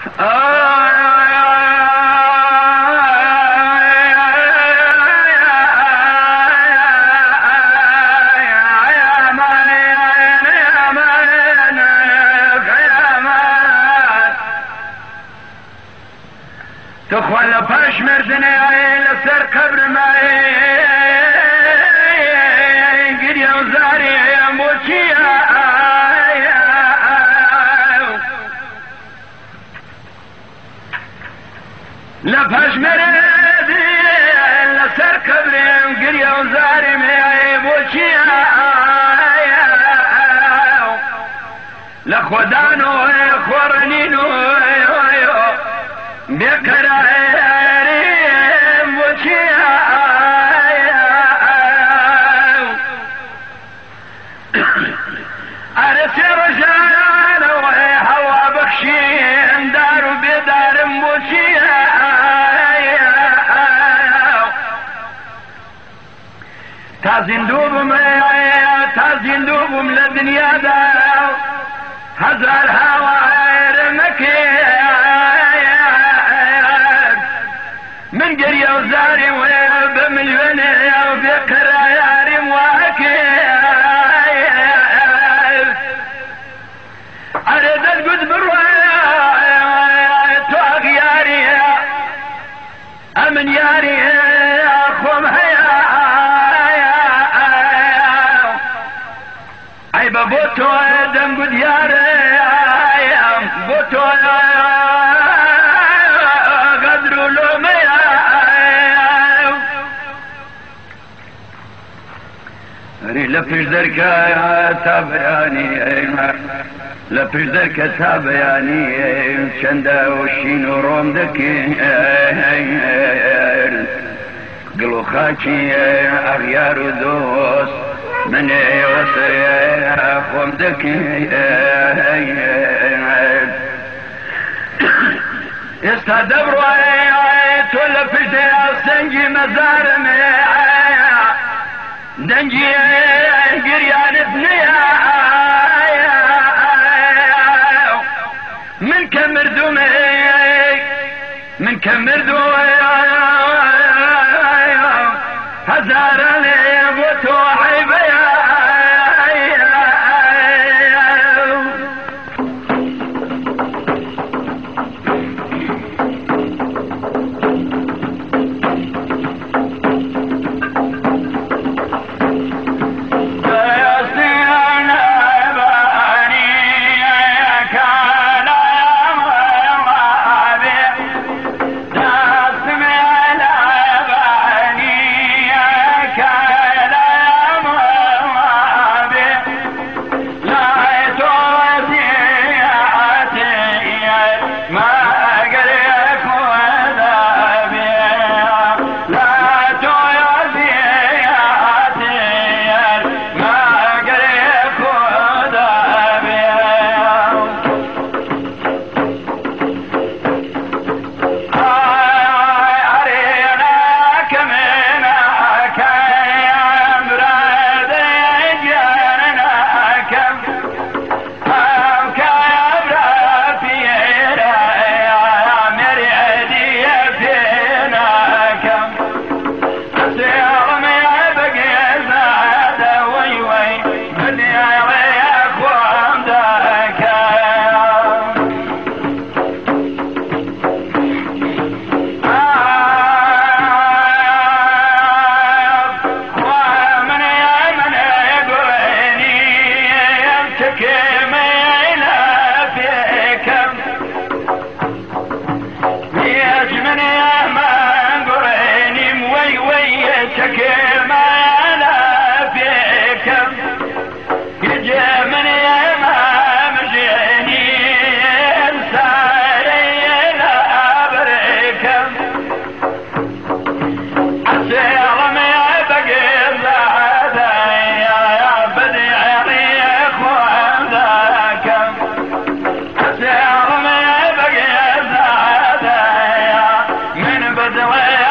تو خوالا پش مردنه ای لسر قبر ما ای گریه و زاری ای موچی ای لپاش مردنه لسر قبر گریه و زاری موچیه لخدانو خورنینو بقراري تازندوبم تازندوبم للدنيا دار هزار هوا رمكي من قرية وزاري وبمليون وفكر ياري مواكب أريد القد بالرواية توق ياري أمن ياري تۆ دەنگ و دیارە بۆ تۆ گەدر و لۆمە لە پێش دەرکە تا بەیانی لە پێش دەرکە تا بەیانی چەندە وشین و ڕۆم دەکەین گڵۆ خاکی ئەغیار و دۆست من دبرو تو لپش در سنگی مزارم دنجي قريان ابنيا. من كم مردومي؟ من كم مردومي؟ هزار لي بوتو عيبي جيتك ما أنا فيكم يجي من امام جنين ساري لابركم اسير ما بقي يا يعني يا بدي عريق واملاكم اسير ما بقي من بدوي